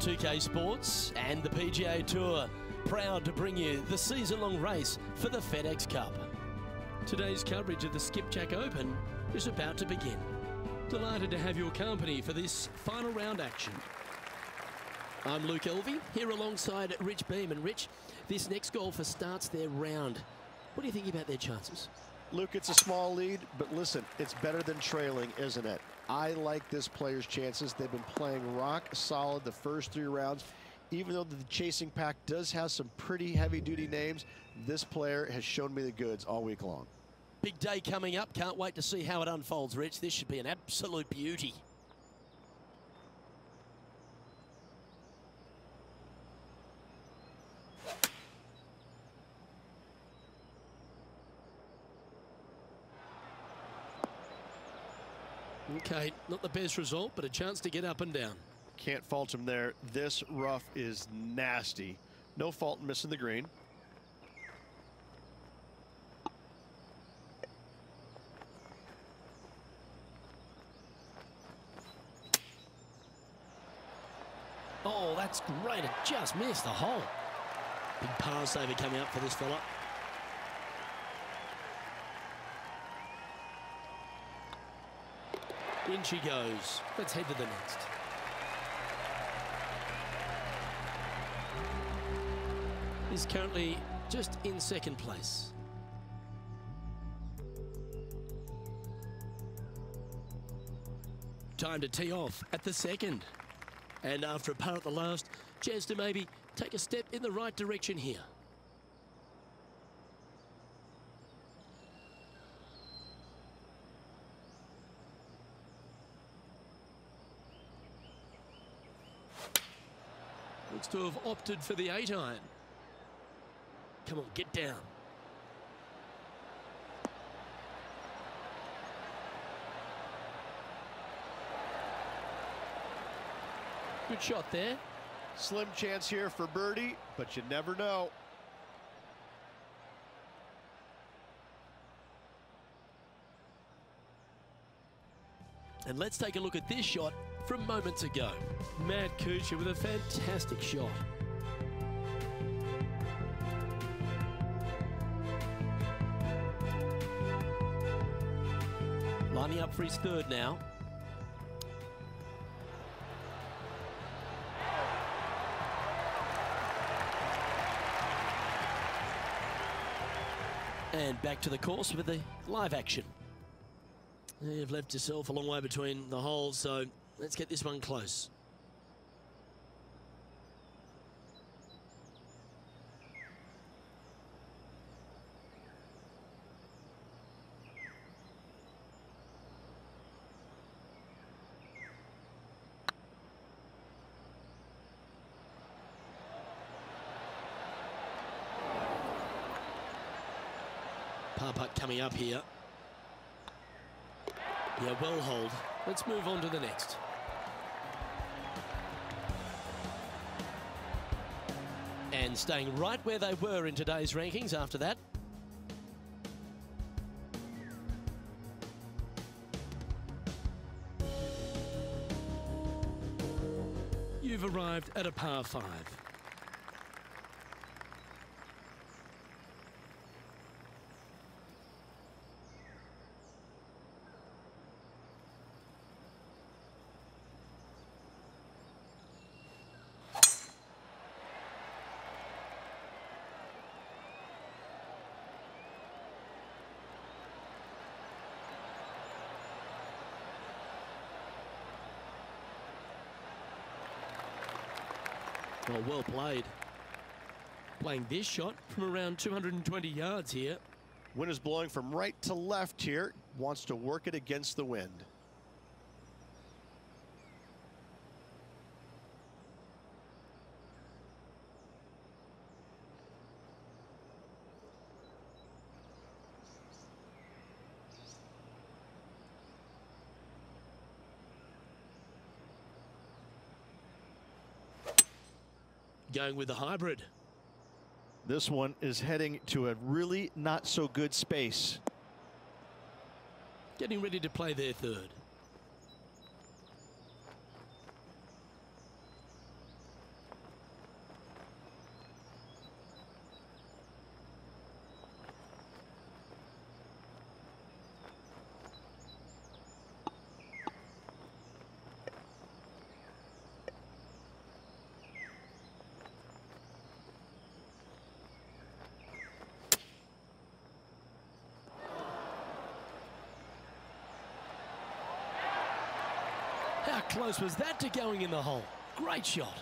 2K Sports and the PGA Tour, proud to bring you the season-long race for the FedEx Cup. Today's coverage of the Skipjack Open is about to begin. Delighted to have your company for this final round action. I'm Luke Elvey, here alongside Rich Beem. And Rich, this next golfer starts their round. What do you think about their chances? Luke, it's a small lead, but listen, it's better than trailing, isn't it? I like this player's chances. They've been playing rock solid the first three rounds. Even though the chasing pack does have some pretty heavy-duty names, this player has shown me the goods all week long. Big day coming up. Can't wait to see how it unfolds, Rich. This should be an absolute beauty. Okay, not the best result, but a chance to get up and down. Can't fault him there. This rough is nasty. No fault in missing the green. Oh, that's great. It just missed the hole. Big par saver coming up for this fella. In she goes. Let's head to the next. Is currently just in second place. Time to tee off at the second. And after a par at the last, chance to maybe take a step in the right direction here. To have opted for the 8 iron. Come on, get down. Good shot there. Slim chance here for birdie, but you never know. And let's take a look at this shot from moments ago. Matt Kuchar with a fantastic shot. Lining up for his third now. And back to the course with the live action. You've left yourself a long way between the holes, so let's get this one close. Par putt coming up here. Yeah, well hold. Let's move on to the next. And staying right where they were in today's rankings after that. You've arrived at a par five. Well, well played. Playing this shot from around 220 yards here. Wind is blowing from right to left here. Wants to work it against the wind. Going with the hybrid. This one is heading to a really not so good space. Getting ready to play their third. How close was that to going in the hole? Great shot.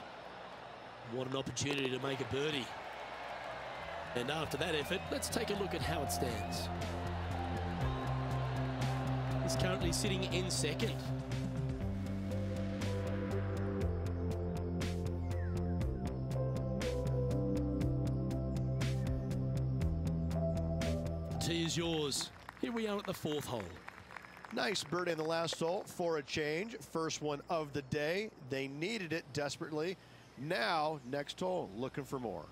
What an opportunity to make a birdie. And after that effort, let's take a look at how it stands. He's currently sitting in second. Tee is yours. Here we are at the fourth hole. Nice birdie in the last hole for a change. First one of the day. They needed it desperately. Now, next hole, looking for more.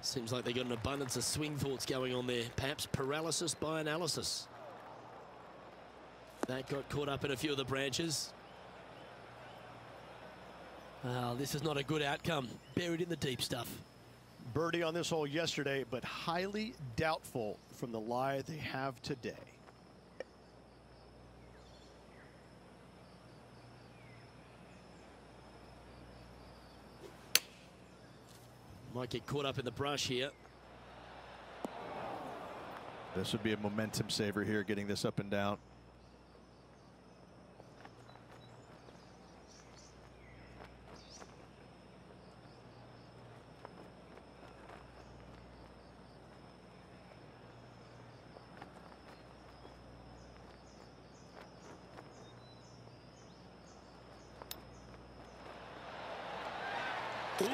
Seems like they got an abundance of swing thoughts going on there. Perhaps paralysis by analysis. That got caught up in a few of the branches. Well, this is not a good outcome. Buried in the deep stuff. Birdie on this hole yesterday, but highly doubtful from the lie they have today. Might get caught up in the brush here. This would be a momentum saver here, getting this up and down. Ooh.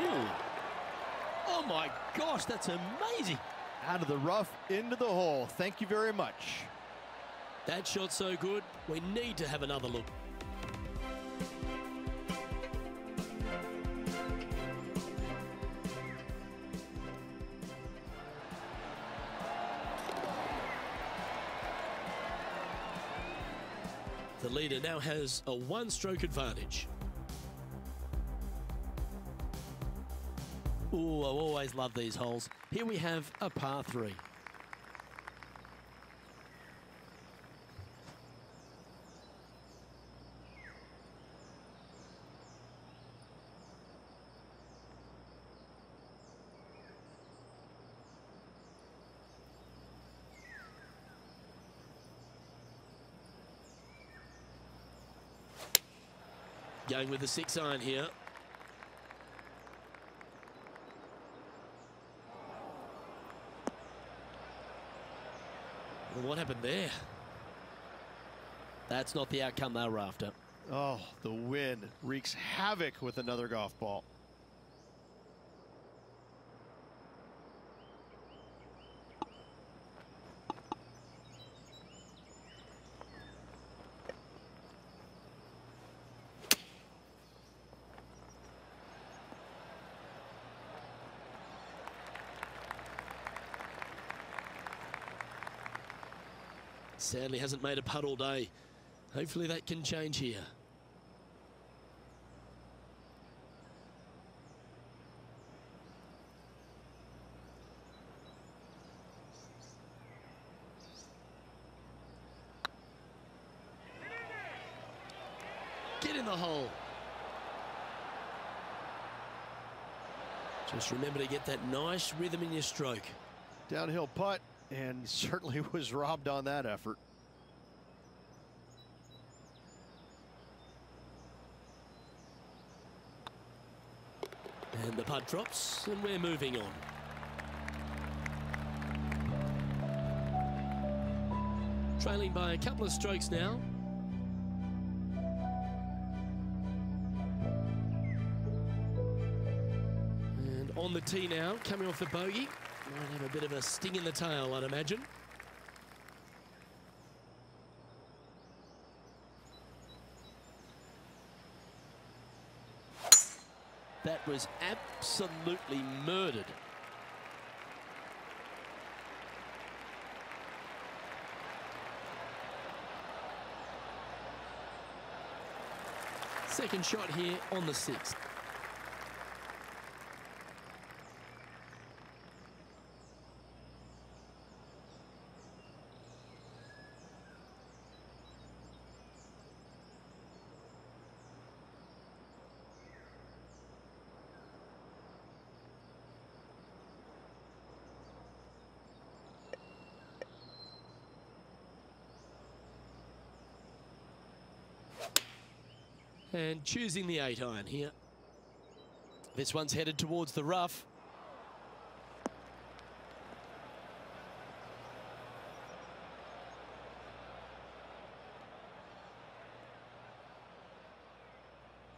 Oh my gosh, that's amazing. Out of the rough, into the hole. Thank you very much. That shot so good, we need to have another look. The leader now has a one-stroke advantage. Ooh, I always love these holes. Here we have a par three. Going with the six iron here. What happened there? That's not the outcome they were after. Oh, the wind wreaks havoc with another golf ball. Sadly hasn't made a putt all day. Hopefully that can change here. Get in the hole. Just remember to get that nice rhythm in your stroke. Downhill putt and certainly was robbed on that effort. And the putt drops, and we're moving on. Trailing by a couple of strokes now. And on the tee now, coming off the bogey. Might have a bit of a sting in the tail, I'd imagine. That was absolutely murdered. Second shot here on the sixth. And choosing the 8 iron here. This one's headed towards the rough.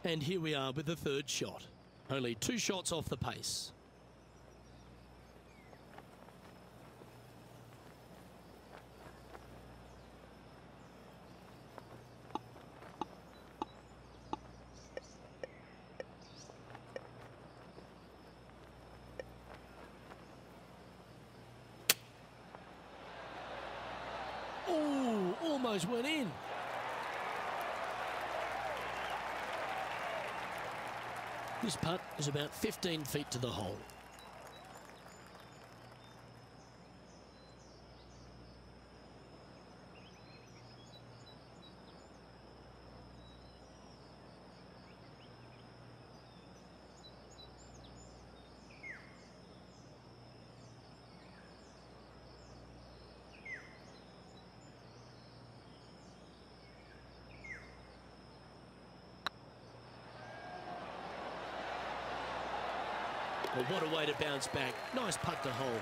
And here we are with the third shot. Only two shots off the pace. Went in. This putt is about 15 feet to the hole. Well, what a way to bounce back. Nice putt to hole.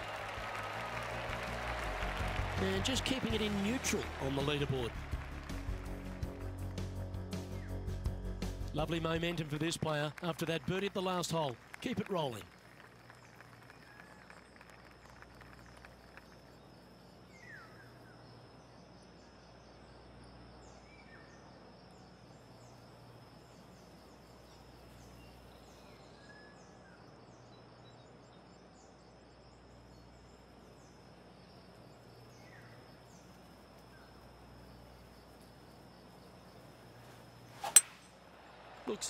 And just keeping it in neutral on the leaderboard. Lovely momentum for this player after that birdie at the last hole. Keep it rolling.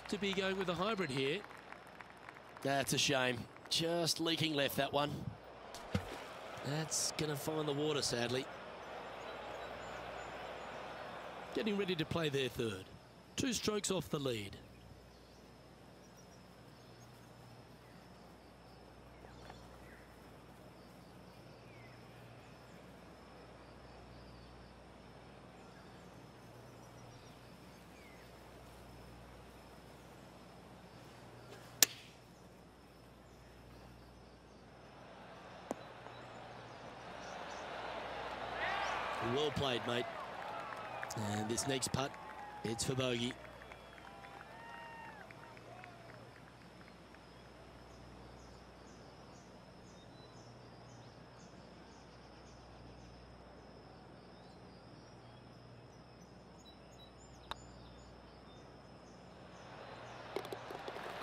To be going with a hybrid here. That's a shame. Just leaking left, that one. That's going to find the water, sadly. Getting ready to play their third. Two strokes off the lead. Well played, mate. And this next putt, it's for bogey.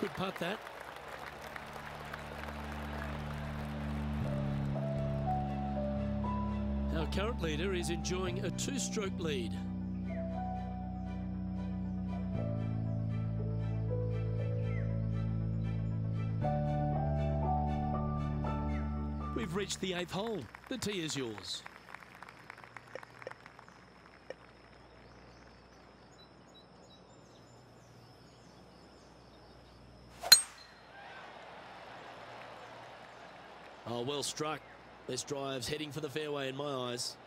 Good putt that. Current leader is enjoying a two-stroke lead. We've reached the eighth hole. The tee is yours. Oh, well struck. This drive's heading for the fairway in my eyes.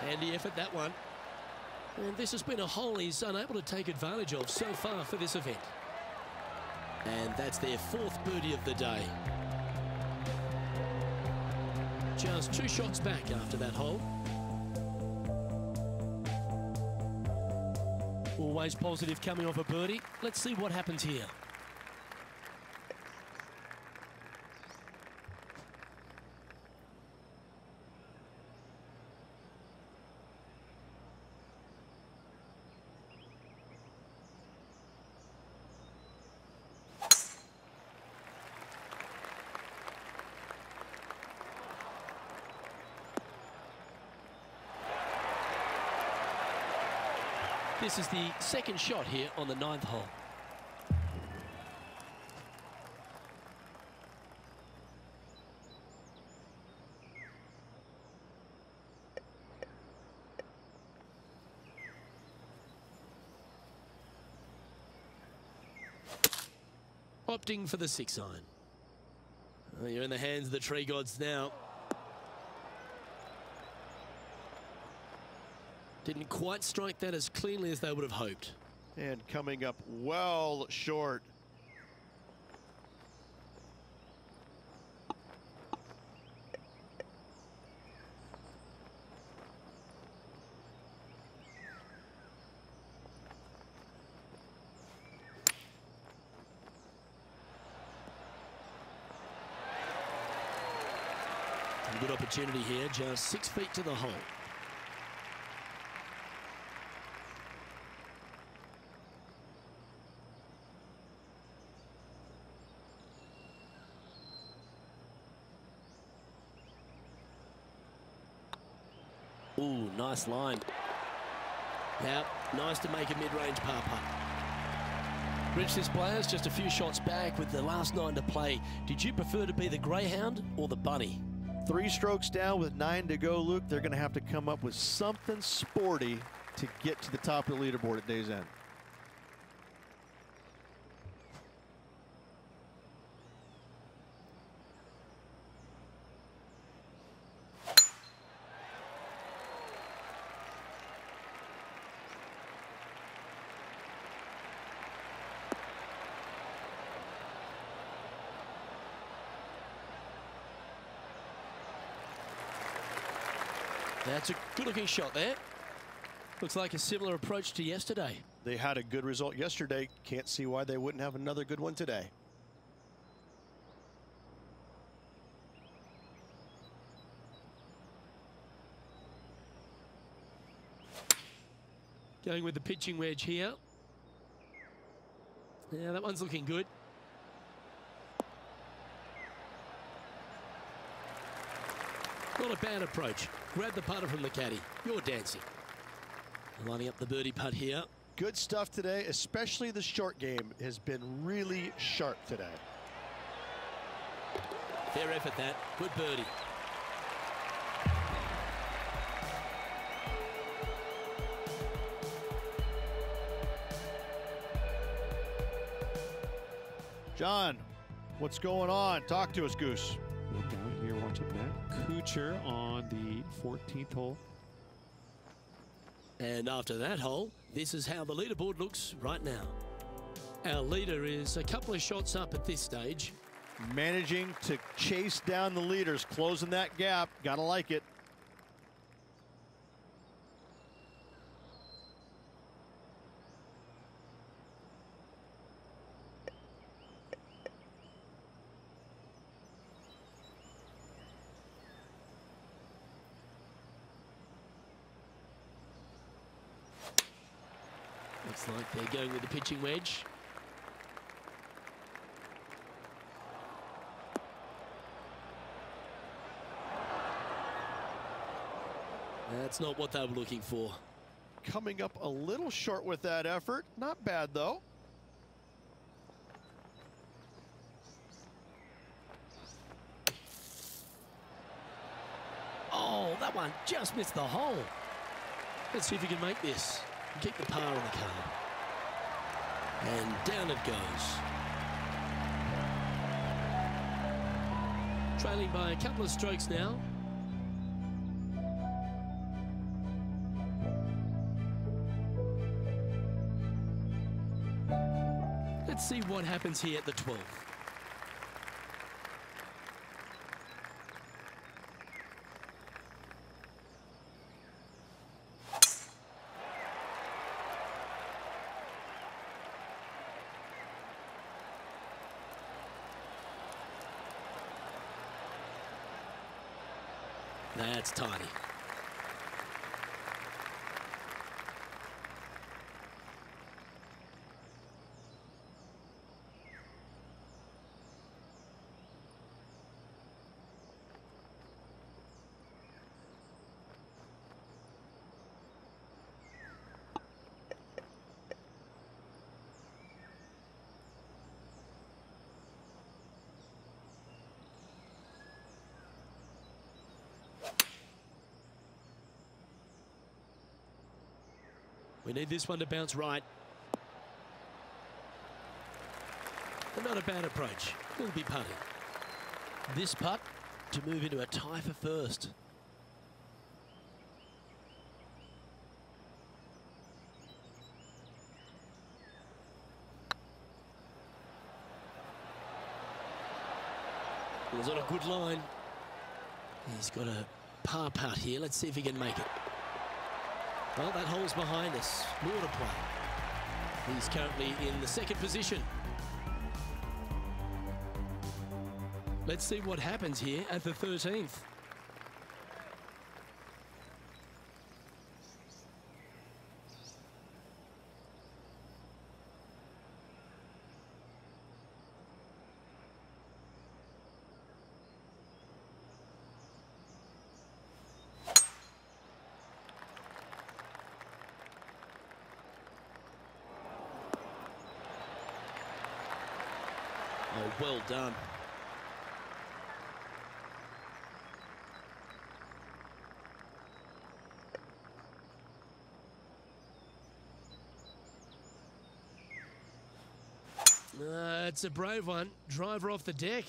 Handy effort, that one. And this has been a hole he's unable to take advantage of so far for this event. And that's their fourth birdie of the day. Just two shots back after that hole. Always positive coming off a birdie. Let's see what happens here. This is the second shot here on the ninth hole. Opting for the six iron. Well, you're in the hands of the tree gods now. Didn't quite strike that as cleanly as they would have hoped. And coming up well short. Good opportunity here, just six feet to the hole. Nice line. Now, nice to make a mid-range par putt. Rich, this player's just a few shots back with the last nine to play. Did you prefer to be the greyhound or the bunny? Three strokes down with nine to go, Luke. They're going to have to come up with something sporty to get to the top of the leaderboard at day's end. That's a good looking shot there. Looks like a similar approach to yesterday. They had a good result yesterday. Can't see why they wouldn't have another good one today. Going with the pitching wedge here. Yeah, that one's looking good. Not a bad approach. Grab the putter from the caddy. You're dancing. Lining up the birdie putt here. Good stuff today, especially the short game has been really sharp today. Fair effort that. Good birdie. John, what's going on? Talk to us, Goose. Matt Kuchar on the 14th hole. And after that hole, this is how the leaderboard looks right now. Our leader is a couple of shots up at this stage. Managing to chase down the leaders, closing that gap. Gotta like it. Looks like they're going with the pitching wedge. That's not what they were looking for. Coming up a little short with that effort. Not bad, though. Oh, that one just missed the hole. Let's see if he can make this. Keep the par on the card. And down it goes. Trailing by a couple of strokes now. Let's see what happens here at the 12th. That's tidy. We need this one to bounce right. And not a bad approach. Will be putting. This putt to move into a tie for first. He's on a good line. He's got a par putt here. Let's see if he can make it. Well, that hole's behind us. More to play. He's currently in the second position. Let's see what happens here at the 13th. Oh, well done. Uh, it's a brave one. Driver off the deck.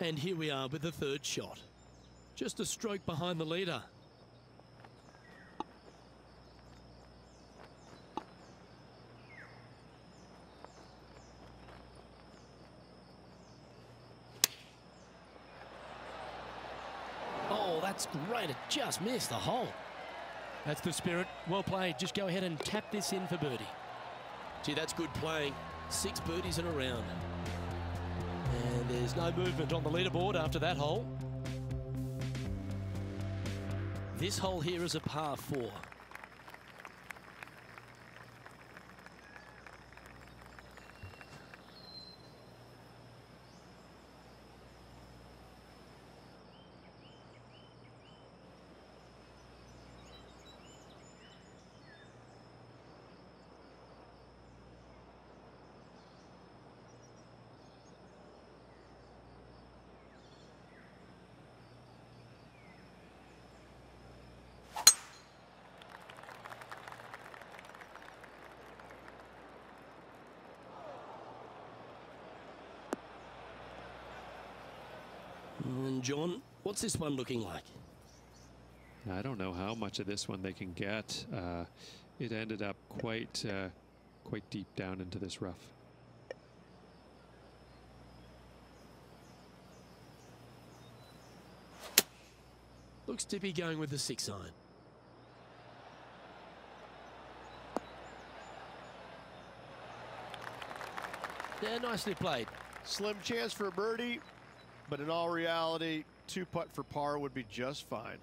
And here we are with the third shot. Just a stroke behind the leader. Oh, that's great. It just missed the hole. That's the spirit. Well played. Just go ahead and tap this in for birdie. Gee, that's good playing. Six birdies in a round. And there's no movement on the leaderboard after that hole. This hole here is a par four. And John, what's this one looking like? I don't know how much of this one they can get. Uh, it ended up quite, uh, quite deep down into this rough. Looks to be going with the six iron. Yeah, nicely played. Slim chance for birdie, but in all reality, two putt for par would be just fine.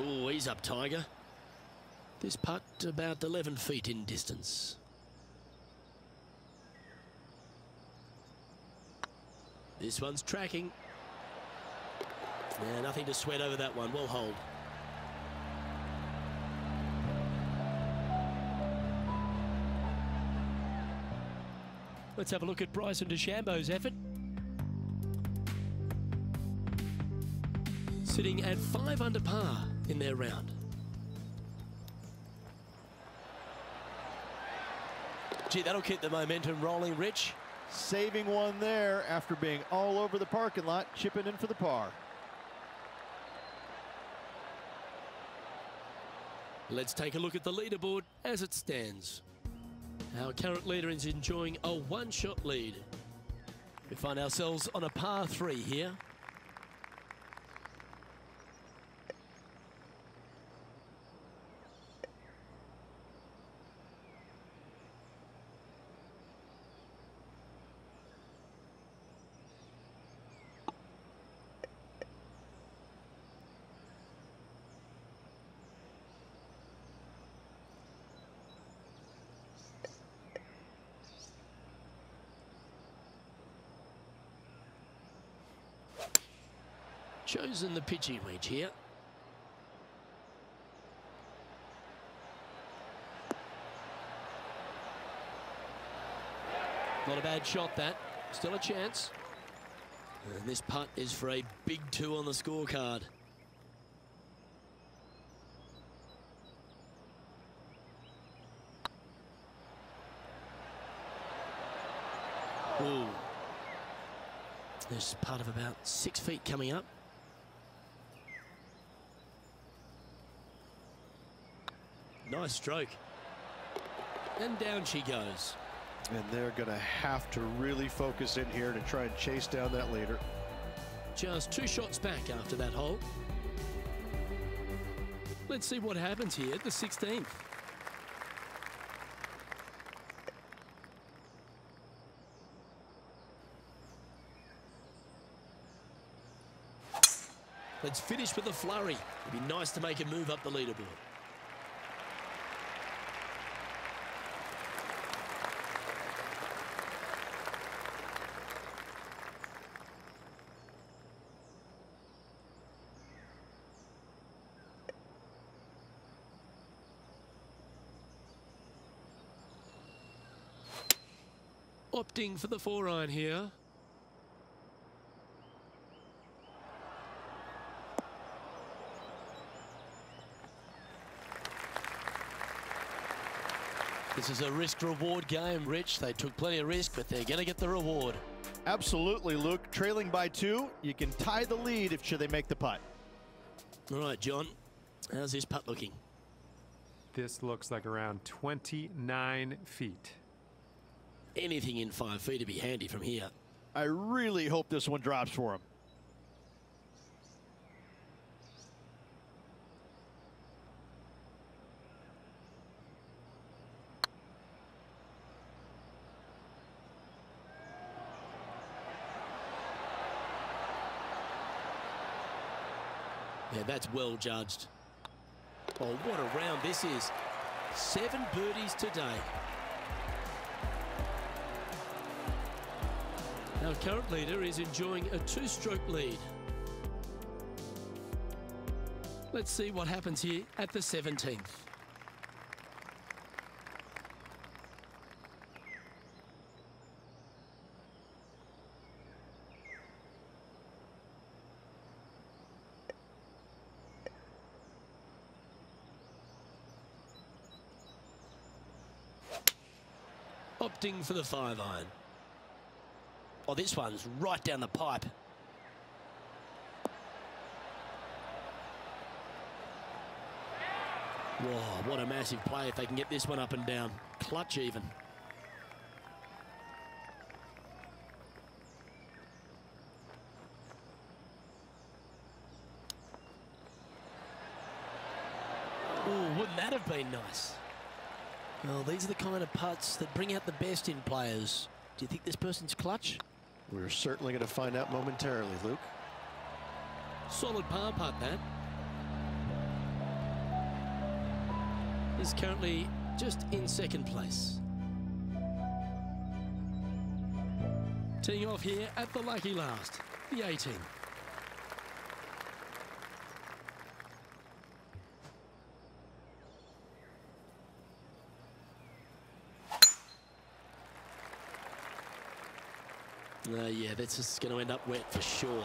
Oh, he's up, Tiger. This putt about 11 feet in distance. This one's tracking. Yeah, nothing to sweat over that one. Well hold. Let's have a look at Bryson DeChambeau's effort. Sitting at five under par in their round. Gee, that'll keep the momentum rolling, Rich. Saving one there after being all over the parking lot, chipping in for the par. Let's take a look at the leaderboard as it stands. Our current leader is enjoying a one-shot lead. We find ourselves on a par three here. Chosen the pitching wedge here. Not a bad shot that. Still a chance. And this putt is for a big two on the scorecard. Ooh. There's part of about six feet coming up. Nice stroke. And down she goes. And they're going to have to really focus in here to try and chase down that leader. Just two shots back after that hole. Let's see what happens here at the 16th. Let's finish with a flurry. It'd be nice to make a move up the leaderboard. Opting for the four iron here. This is a risk reward game, Rich. They took plenty of risk, but they're going to get the reward. Absolutely, Luke. Trailing by two, you can tie the lead if should they make the putt. All right, John. How's this putt looking? This looks like around 29 feet. Anything in five feet to be handy from here. I really hope this one drops for him. Yeah, that's well judged. Oh, what a round this is. Seven birdies today. Our current leader is enjoying a two-stroke lead. Let's see what happens here at the 17th. Opting for the five iron. Oh, this one's right down the pipe. Whoa, what a massive play if they can get this one up and down. Clutch even. Oh, wouldn't that have been nice? Well, these are the kind of putts that bring out the best in players. Do you think this person's clutch? We're certainly going to find out momentarily, Luke. Solid par putt, that. Is currently just in second place. Teeing off here at the lucky last, the 18. Uh, yeah, this is going to end up wet for sure.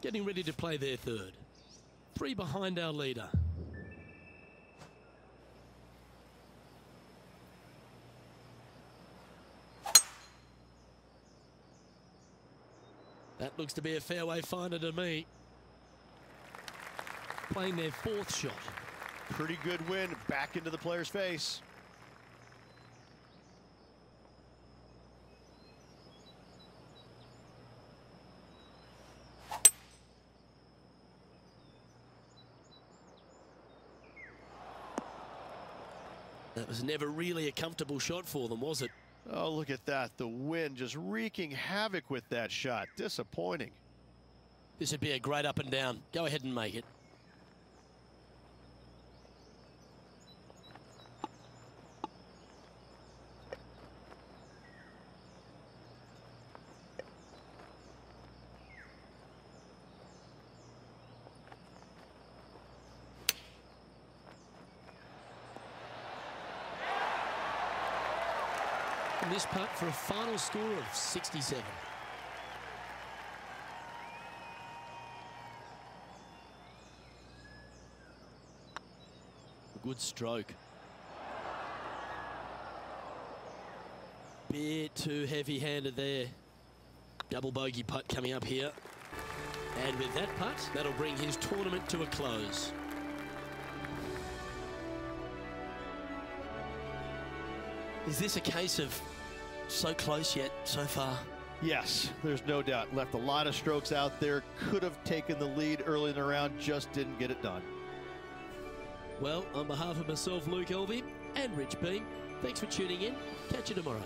Getting ready to play their third. Three behind our leader. That looks to be a fairway finder to me. Playing their fourth shot. Pretty good win back into the player's face. That was never really a comfortable shot for them, was it? Oh, look at that. The wind just wreaking havoc with that shot. Disappointing. This would be a great up and down. Go ahead and make it. this putt for a final score of 67. A good stroke. Bit too heavy-handed there. Double bogey putt coming up here. And with that putt, that'll bring his tournament to a close. Is this a case of so close yet so far? Yes, there's no doubt. Left a lot of strokes out there. Could have taken the lead early in the round, just didn't get it done. Well, on behalf of myself, Luke Elvy, and Rich Beem, thanks for tuning in. Catch you tomorrow.